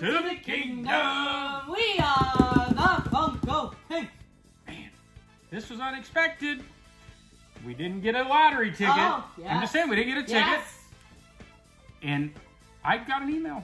to the kingdom. We are the Funko Kings. Man, this was unexpected. We didn't get a lottery ticket. Oh, I'm just saying we didn't get a ticket. Yes. And I got an email.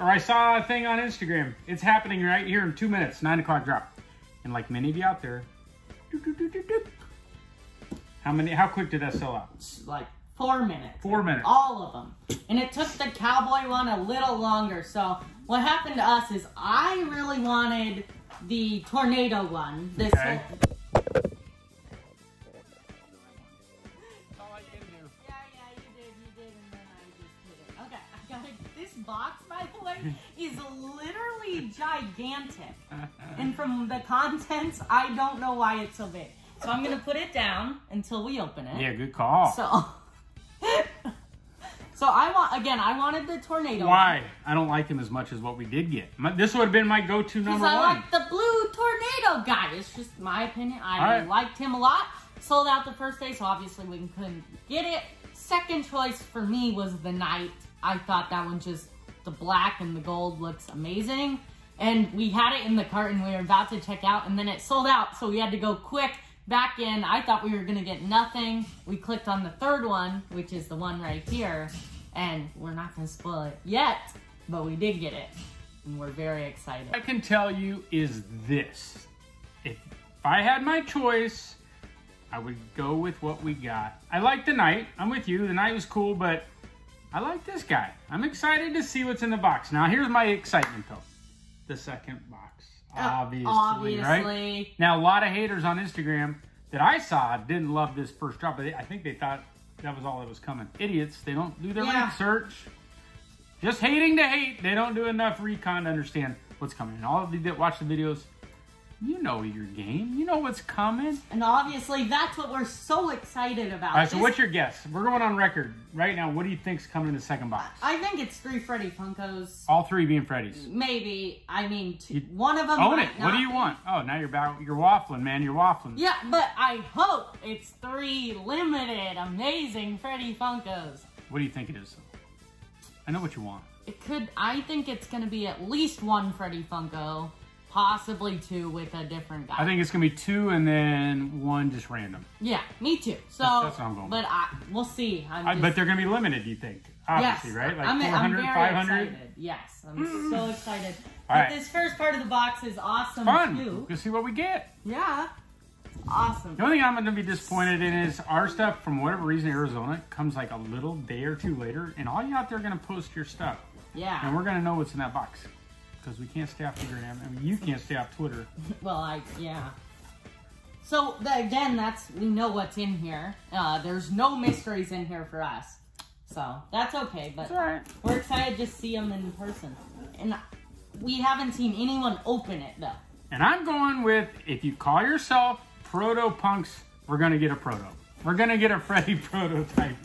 Or I saw a thing on Instagram. It's happening right here in two minutes, nine o'clock drop. And like many of you out there, doop, doop, doop, doop, doop. how many? How quick did that sell out? Like four minutes. Four minutes. All of them. And it took the cowboy one a little longer. So what happened to us is I really wanted the tornado one. This Okay. whole- Yeah, yeah, you did, you did, and then I just did it. Okay, I got it. This box, by the way, is literally gigantic. And from the contents, I don't know why it's so big. So I'm gonna put it down until we open it. Yeah, good call. So, so I want again. I wanted the tornado. Why? I don't like him as much as what we did get. My, this would have been my go-to number I one. like the blue tornado guy. It's just my opinion. I right. liked him a lot. Sold out the first day, so obviously we couldn't get it. Second choice for me was the knight. I thought that one just the black and the gold looks amazing. And we had it in the cart and we were about to check out, and then it sold out, so we had to go quick back in. I thought we were gonna get nothing. We clicked on the third one, which is the one right here, and we're not gonna spoil it yet, but we did get it, and we're very excited. I can tell you is this. If, if I had my choice, I would go with what we got. I like the night. I'm with you. The night was cool, but I like this guy. I'm excited to see what's in the box. Now, here's my excitement though. The second box. Uh, obviously, right? Now, a lot of haters on Instagram that I saw didn't love this first drop, but they- I think they thought that was all that was coming. Idiots. They don't do their Yeah. research. Just hating to hate. They don't do enough recon to understand what's coming. And all of you that watch the videos, you know your game. You know what's coming. And obviously, that's what we're so excited about. All right, so This- what's your guess? We're going on record right now. What do you think's coming in the second box? I think it's three Freddy Funkos. All three being Freddy's. Maybe. I mean, two, one of them. Own it. What do you be. want? Oh, now you're back. You're waffling, man. You're waffling. Yeah, but I hope it's three limited, amazing Freddy Funkos. What do you think it is? I know what you want. It could. I think it's gonna be at least one Freddy Funko, possibly two with a different guy. I think it's gonna be two and then one just random. Yeah, me too. So, That's- that's what I'm going but I, we'll see. I'm I, just, but they're gonna be limited. You think? Obviously, yes, right? Like I'm, 400, I'm very 500. excited. Yes, I'm mm. so excited. All but right. this first part of the box is awesome Fun. too. We'll see what we get. Yeah, awesome. The only thing I'm gonna be disappointed in is our stuff. From whatever reason, Arizona comes like a little day or two later, and all you out there are gonna post your stuff, Yeah. and we're gonna know what's in that box because we can't stay off Instagram. I mean, you can't stay off Twitter. Well, I yeah. So the, again, that's we know what's in here. Uh, there's no mysteries in here for us, so that's okay. But right. we're excited to see them in person, and we haven't seen anyone open it though. And I'm going with if you call yourself proto punks, we're gonna get a proto. We're gonna get a Freddy prototype.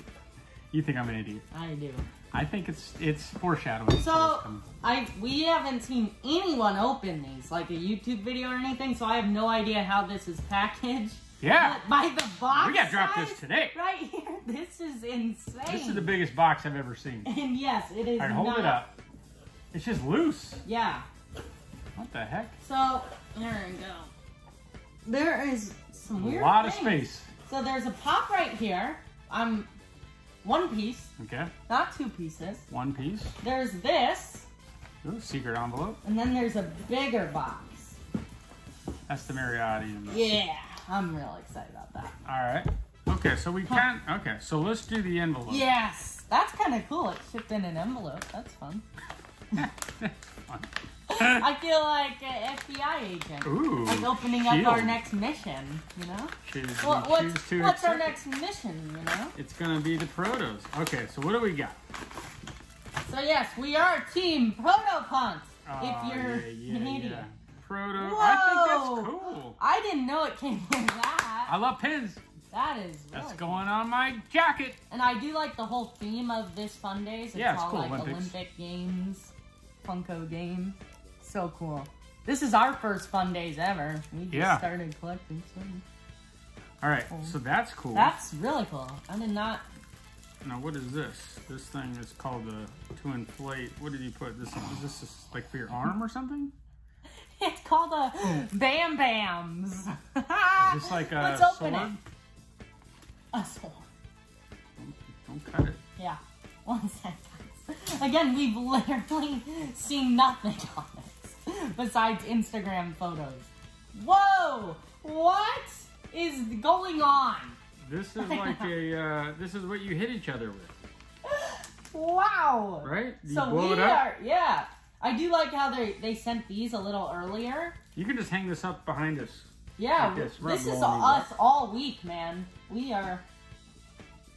You think I'm an idiot? I do. I think it's it's foreshadowing. So I we haven't seen anyone open these like a YouTube video or anything, so I have no idea how this is packaged. yeah, But by the box, we got dropped this size today. right here. This is insane. This is the biggest box I've ever seen. and yes, it is. All right, hold not, it up. It's just loose. Yeah. What the heck? So there we go. There is some A weird. lot of space. So there's a pop right here. I'm one piece, Okay, not two pieces. one piece. There's this, Ooh, secret envelope. and then there's a bigger box. That's the Mariotti. Yeah, I'm real excited about that. All right. Okay, so we can't. Okay, so let's do the envelope. Yes, that's kind of cool. It shipped in an envelope. That's fun. I feel like an FBI agent. Ooh. Like opening up our next mission, you know? Choose, What, we what's to what's our next mission, you know? It's gonna be the protos. Okay, so what do we got? So yes, we are Team Protopunks. Oh, if you're yeah, yeah, an idiot. yeah. Proto. Whoa! I think that's cool. I didn't know it came with that. I love pins. that is really That's cool. going on my jacket. And I do like the whole theme of this Fundays. It's Yeah, it's all cool, like Olympics. Olympic Games, Funko game. So cool. This is our first Fundays ever. We just Yeah. started collecting some. All right, so um, that's cool. That's really cool. I did not. Now, what is this? This thing is called a to inflate. What did you put? This is this just like for your arm or something? It's called a oh. Bam Bams. Is this like a Let's open sword? it. A sword. Don't cut it. Yeah. One sentence. Again, we've literally seen nothing on this besides Instagram photos. Whoa! What is going on? This is like a. Uh, this is what you hit each other with, Wow! right? You So we are, yeah. I do like how they they sent these a little earlier. You can just hang this up behind us. Yeah, Like this. this, is us all week, man. We are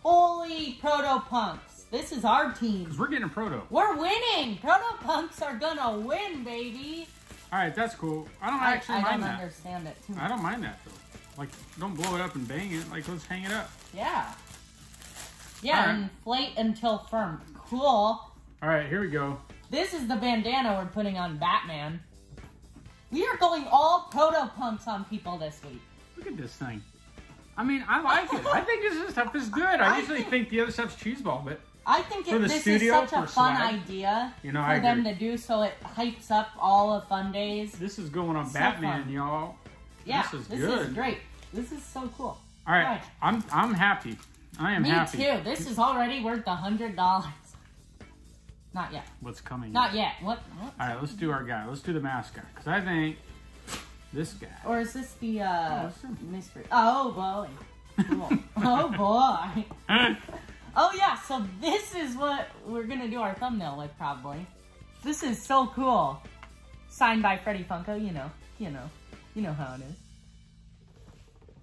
fully proto punks. This is our team. Cause we're getting proto. We're winning. Proto punks are gonna win, baby. All right, that's cool. I don't I, actually I mind don't that. understand it too. I don't mind that though. Like, don't blow it up and bang it. Like, let's hang it up. Yeah. Yeah, Alright. inflate until firm. Cool. All right, here we go. This is the bandana we're putting on Batman. We are going all proto punks on people this week. Look at this thing. I mean, I like it. I think this stuff is good. I I usually think- think the other stuff's cheeseball, but I think it, this studio, is such a fun idea You know, for I them to do so it hypes up all of Fundays. this is going on So Batman, y'all. Yeah, This is this good. is great. This is so cool. All right, Right. I'm I'm happy. I am Me happy. too. This is already worth a hundred dollars. Not yet. What's coming? Not yet. What? what? All right, let's do our guy. Let's do the mascot because I think this guy. Or is this the uh, Oh, mystery? Oh boy. Cool. oh boy. Oh yeah. So this is what we're gonna do our thumbnail with probably. This is so cool. Signed by Freddy Funko. You know. You know. You know how it is.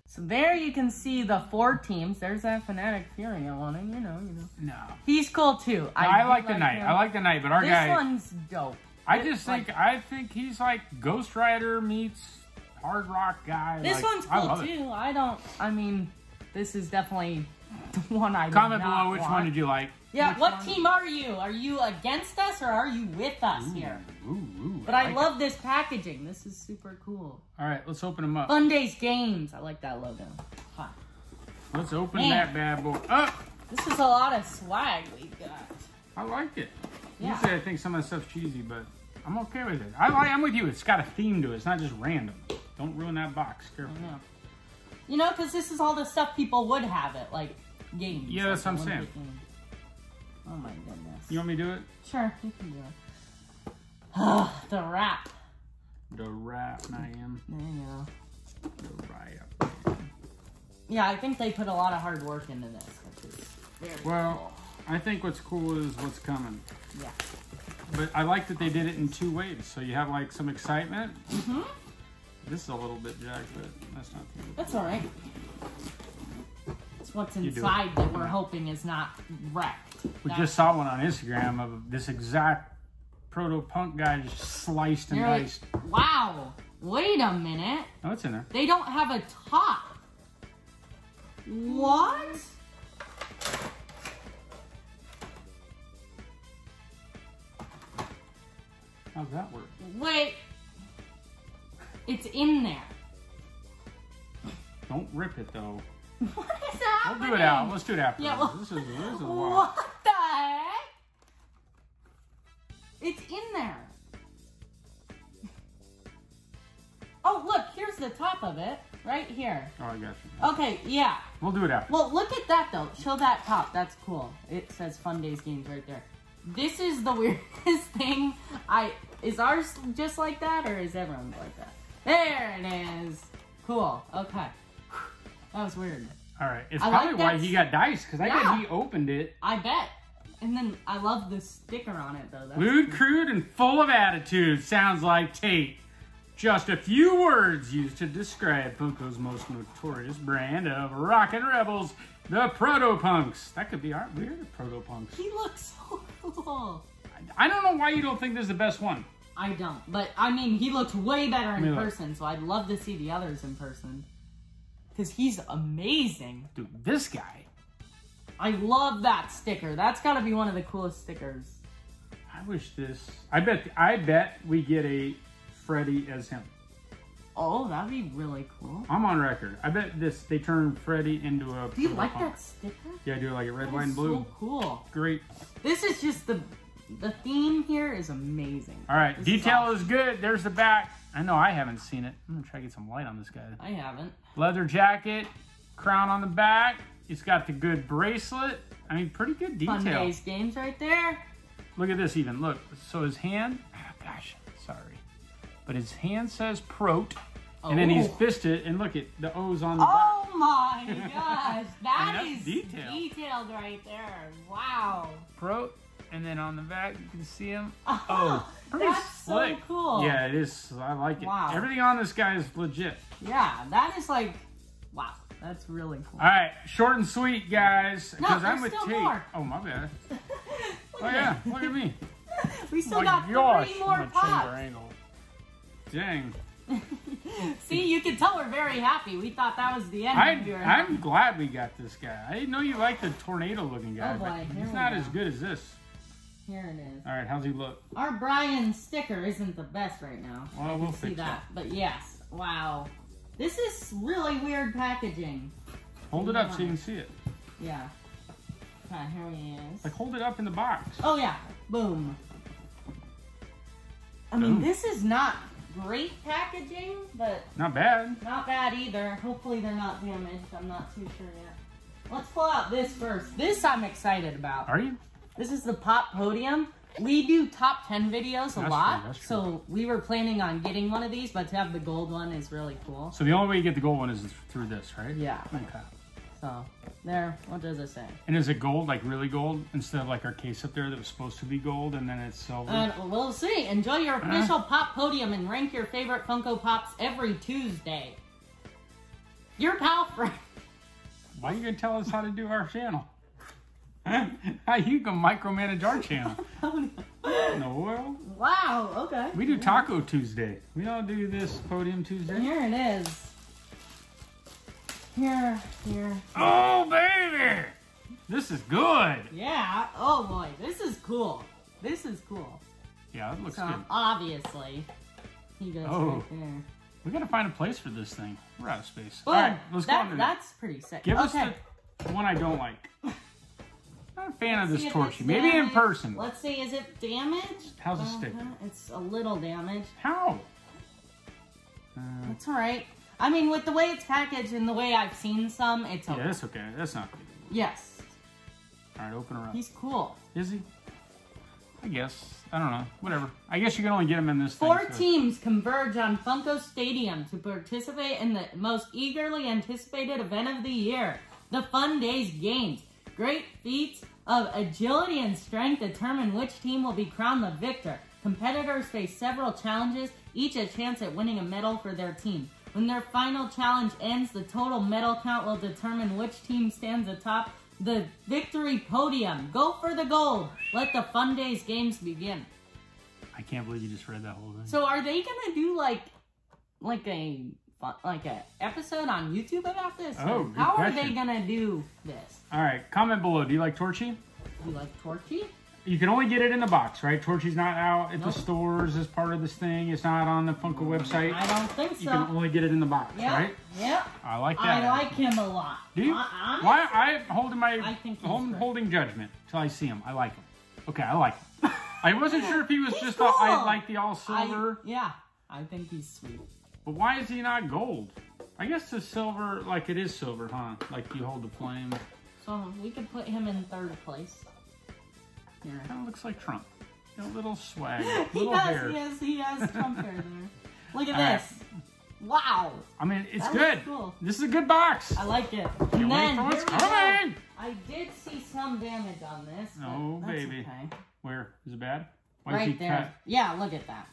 So there you can see the four teams. There's that Fanatic Fury I wanted. You know. You know. no, He's cool too. I, do like the knight. him. I like the knight, but our This guy. This one's dope. I just like- think I think he's like Ghost Rider meets hard rock guy. This Like, one's I cool it. too. I don't. I mean, this is definitely the one I. Comment below which want. one did you like. Yeah, Which what one? team are you? Are you against us or are you with us here? Ooh, ooh, But I like love this packaging. This is super cool. All right, let's open them up. Fun Days Games. I like that logo. Fun. Let's open Man. that bad boy up. This is a lot of swag we got. I like it. Yeah. Usually I think some of the stuff's cheesy, but I'm okay with it. I like. I'm with you. It's got a theme to it. It's not just random. Don't ruin that box. Careful. You know, because this is all the stuff people would have it, like games. Yeah, that's like what I'm saying. Oh my goodness. You want me to do it? Sure, you can do it. the wrap. The rap, I am. There you go. The rap. Yeah, I think they put a lot of hard work into this, which is very Well, I think what's cool is what's coming. Yeah. But I like that they did it in two ways. So you have like some excitement. hmm This is a little bit jacked, but that's not too That's all right. It's what's You do it. inside that we're hoping is not wrecked. We That's- just saw one on Instagram of this exact proto punk guy just sliced and You're like, diced. wow. Wait a minute. Oh, it's in there. They don't have a top. What? How's that work? Wait. It's in there. Don't rip it though. What is that? We'll do it out. Let's do it after. Yeah, well- this is this is wild. What the heck? It's in there. Oh, look, here's the top of it. Right here. Oh, I got you. Okay, yeah. We'll do it after. Well, look at that though. Show that top. That's cool. It says Fundays Games right there. This is the weirdest thing. I is ours just like that or is everyone's like that? There it is. Cool. Okay. That was weird. All right. It's I like probably why he got diced because I Yeah. bet he opened it. I bet. And then I love the sticker on it though. That's Lewd, crude, and full of attitude. Sounds like Tate. Just a few words used to describe Funko's most notorious brand of rockin' rebels, the Proto Punks. That could be our weird Proto Punks. He looks so cool. I don't know why you don't think this is the best one. I don't, but I mean, he looks way better in look. person. So I'd love to see the others in person because he's amazing. Dude, this guy. I love that sticker. That's got to be one of the coolest stickers. I wish this. I bet. I bet we get a Freddy as him. Oh, that'd be really cool. I'm on record. I bet this they turn Freddy into a. Do you like punk. that sticker? Yeah, I do like it. Red, That white, and blue. So cool. Great. This is just the the theme here is amazing. All right, This is detail awesome. is good. There's the back. I know I haven't seen it. I'm gonna try to get some light on this guy. I haven't. Leather jacket, crown on the back. It's got the good bracelet. I mean, pretty good detail. Fundays games right there. Look at this even. Look. So his hand, ah, gosh, sorry. But his hand says Prote. And then he's Oh. fisted, and look at the O's on the back. Oh my gosh, that is that's detail. detailed right there. Wow. Prote. And then on the back, you can see him. Oh, Oh, that's slick. so cool. Yeah, it is. I like it. Wow. Everything on this guy is legit. Yeah, that is like, wow, that's really cool. All right, short and sweet, guys. No, Because I'm there's with still Tate. more. Oh, my bad. Oh, yeah, look at me. we still my got gosh. three more I'm gonna change our pops. angle. Dang. See, you can tell we're very happy. We thought that was the end. I, I'm glad we got this guy. I didn't know you liked the tornado looking guy, Oh, but he's not go. as good as this. Here it is. All right, how's he look? Our Brian sticker isn't the best right now. Well, I we'll see fix that. But yes, wow. This is really weird packaging. Hold it up so you can see it. Yeah. Okay, here he is. Like, hold it up in the box. Oh yeah, boom. I mean, Boom. this is not great packaging, but Not bad. not bad either. Hopefully they're not damaged. I'm not too sure yet. Let's pull out this first. This I'm excited about. Are you? This is the Pop Podium. We do top 10 videos a That's lot, true, true. so we were planning on getting one of these, but to have the gold one is really cool. So the only way you get the gold one is through this, right? Yeah. Okay. So, there, what does it say? And is it gold, like really gold, instead of like our case up there that was supposed to be gold and then it's silver? And we'll see. Enjoy your uh-huh. official Pop Podium and rank your favorite Funko Pops every Tuesday. Your pal friend. Why are you gonna tell us how to do our channel? How you can micromanage our channel? Oh, no, well, wow, okay. we do Taco Tuesday. We don't do this Podium Tuesday. Here it is. Here, here. Oh baby, this is good. Yeah. Oh boy, this is cool. This is cool. Yeah, it looks So good. obviously, he goes Oh. right there. We gotta find a place for this thing. We're out of space. Boom. All right, let's go That- on to the That's pretty sick. Give us the one I don't like. Not a fan of this it's Maybe in person. Let's see, is it damaged? How's it stick? Uh-huh, It's a little damaged. How? Uh, It's alright. I mean, with the way it's packaged and the way I've seen some, it's okay. yeah, that's okay. That's not good. Yes. All right, open her up. He's cool. Is he? I guess. I don't know. Whatever. I guess you can only get him in this Four thing. so- teams converge on Funko Stadium to participate in the most eagerly anticipated event of the year, the Fundays Games. Great feats of agility and strength determine which team will be crowned the victor. Competitors face several challenges, each a chance at winning a medal for their team. When their final challenge ends, the total medal count will determine which team stands atop the victory podium. Go for the gold. Let the Fundays Games begin. I can't believe you just read that whole thing. So are they gonna do like like a like a episode on YouTube about this? Oh, good how are they gonna do this? All right, comment below. Do you like Torchy? You like Torchy? You can only get it in the box, right? Torchy's not out at Nope. the stores as part of this thing. It's not on the Funko mm, website. I don't think so. You can only get it in the box, Yeah, right? yeah. I like that. I like him a lot. Do you? Hon- honestly, Why? I'm holding my I think holding, holding judgment till I see him. I like him. Okay, I like him. I wasn't sure if he was He's just. all- I like the all I- silver, yeah, I think he's sweet. But why is he not gold? I guess the silver, like it is silver, huh? Like you hold the flame. So we could put him in third place. Here. Kind of looks like Trump. A little swag, He little does. hair. He has. He has Trump hair there. Look at All right. this. Wow, I mean, it's That good. looks cool. This is a good box. I like it. Can't And then for what's coming. I did see some damage on this. but Oh, that's baby. Okay. Where is it bad? Why is he Right there. cut? Yeah, look at that.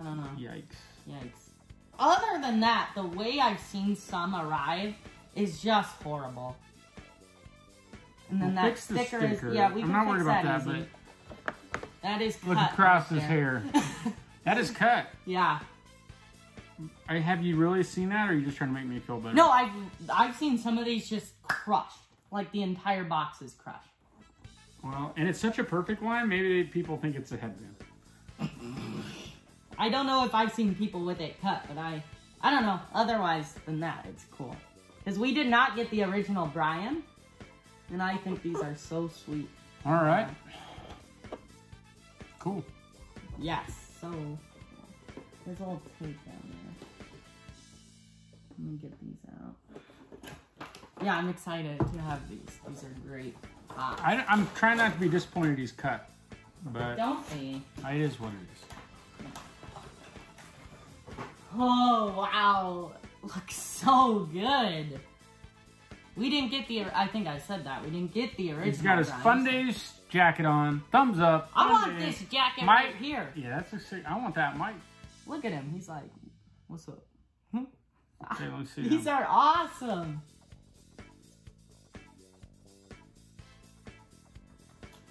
I don't know. Yikes. Yikes. Other than that, the way I've seen some arrive is just horrible. And then We'll that fix the sticker, sticker. is yeah, we I'm can not fix worried about that, that, easy. That is cut. Look across right his hair. That is cut. yeah. I, have you really seen that, or are you just trying to make me feel better? No, I've I've seen some of these just crushed. Like the entire box is crushed. Well, and it's such a perfect line. Maybe people think it's a headband. I don't know if I've seen people with it cut, but I, I don't know. Otherwise than that, it's cool. Because we did not get the original Brian, and I think these are so sweet. All right. Cool. Yes. So there's a little tape down there. Let me get these out. Yeah, I'm excited to have these. These are great. I, am trying not to be disappointed he's cut, but Don't be. it is what it is. Oh wow, looks so good. We didn't get the. I think I said that we didn't get the original. He's got his Brian. Fun Days jacket on. Thumbs up. I Fun want Days. this jacket Mike- right here. Yeah, that's a sick. I want that, Mike. Look at him. He's like, what's up? Okay, let me see. These them. are awesome.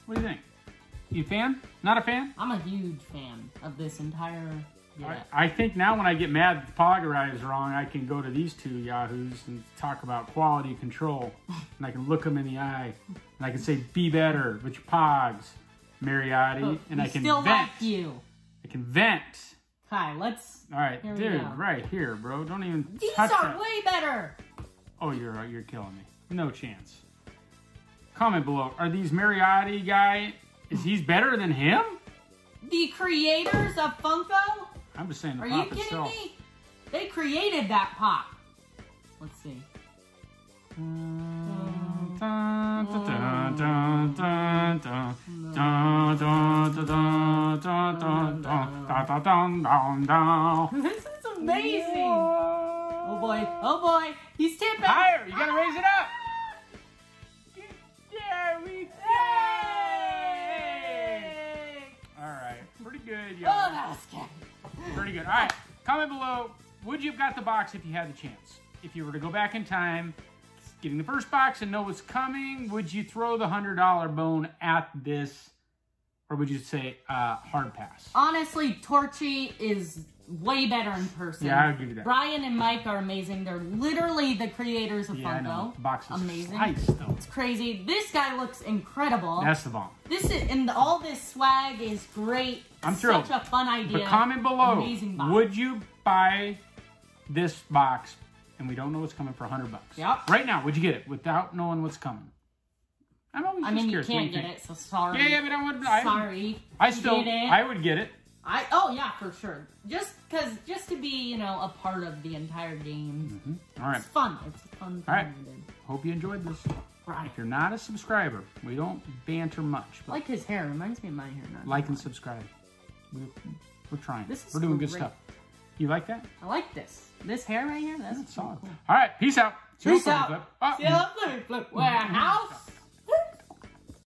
What do you think? You a fan? Not a fan? I'm a huge fan of this entire. Yeah. I, I think now when I get mad that the is wrong, I can go to these two yahoos and talk about quality control. and I can look them in the eye. And I can say, be better with your Pogs, Mariotti. Oh, and I can still vent. like you. I can vent. Hi, let's. All right, dude, right here, bro. Don't even These are that. way better. Oh, you're uh, you're killing me. No chance. Comment below. Are these Mariotti guy? Is he's better than him? The creators of Funko? I'm just saying the Are pop you itself. kidding me? They created that pop. Let's see. this is amazing. Oh boy, oh boy, he's tipping. Higher, you gotta raise it up. There we go. All right, pretty good. y'all. Oh, that was scary. Pretty good. Alright, comment below. Would you have got the box if you had the chance? If you were to go back in time, getting the first box and know what's coming, would you throw the $100 bone at this? Or would you say uh, hard pass? Honestly, Torchy is way better in person. Yeah, I would give you that. Brian and Mike are amazing. They're literally the creators of Yeah. Funko. Box is Amazing. sliced, though. It's crazy. This guy looks incredible. That's the bomb. This is and all this swag is great. I'm thrilled. Such a fun idea. But comment below, Amazing box. would you buy this box and we don't know what's coming for 100 bucks? Yep. Right now, would you get it without knowing what's coming? I'm always I mean, you curious. what can't you get think. it, so sorry. Yeah, yeah, but I would. I, sorry. I still, Get it. I would get it. I oh yeah, for sure. Just cause, just to be you know a part of the entire game. Mm-hmm. All right. It's fun. It's a fun All right. Hope you enjoyed this. Right. If you're not a subscriber, we don't banter much. But like his hair. Reminds me of my hair. Not like and subscribe. We're, we're trying. This is we're doing good stuff. You like that? I like this. This hair right here. That's That's so solid. cool. All right. Peace out. Peace out. Flip. Oh. See you Flip Warehouse.